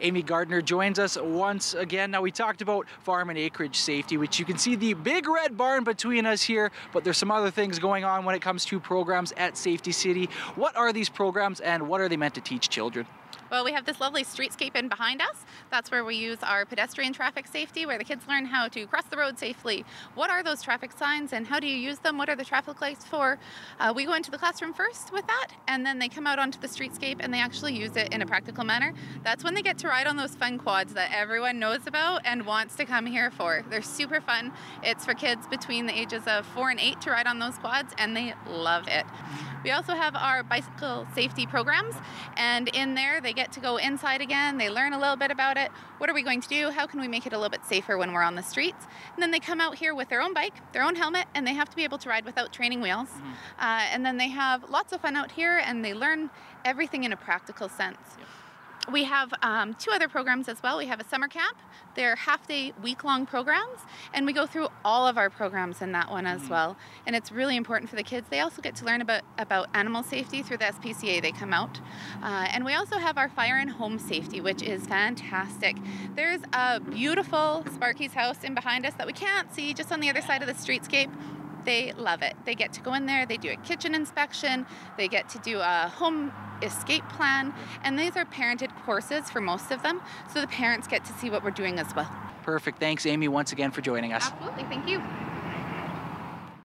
Amy Gardner joins us once again. Now, we talked about farm and acreage safety, which you can see the big red barn between us here, but there's some other things going on when it comes to programs at Safety City. What are these programs and what are they meant to teach children? Well, we have this lovely streetscape in behind us. That's where we use our pedestrian traffic safety, where the kids learn how to cross the road safely. What are those traffic signs and how do you use them? What are the traffic lights for? Uh, we go into the classroom first with that, and then they come out onto the streetscape and they actually use it in a practical manner. That's when they get to ride on those fun quads that everyone knows about and wants to come here for. They're super fun. It's for kids between the ages of four and eight to ride on those quads, and they love it. We also have our bicycle safety programs, and in there they get to go inside again. They learn a little bit about it. What are we going to do? How can we make it a little bit safer when we're on the streets? And then they come out here with their own bike, their own helmet, and they have to be able to ride without training wheels. Mm-hmm. Uh, and then they have lots of fun out here, and they learn everything in a practical sense. Yep. We have um, two other programs as well. We have a summer camp. They're half day, week long programs, and we go through all of our programs in that one as mm-hmm. well. And it's really important for the kids. They also get to learn about, about animal safety through the SPCA. They come out. Uh, and we also have our fire and home safety, which is fantastic. There's a beautiful Sparky's house in behind us that we can't see just on the other side of the streetscape they love it. They get to go in there, they do a kitchen inspection, they get to do a home escape plan, and these are parented courses for most of them, so the parents get to see what we're doing as well. Perfect. Thanks, Amy, once again for joining us. Absolutely. Thank you.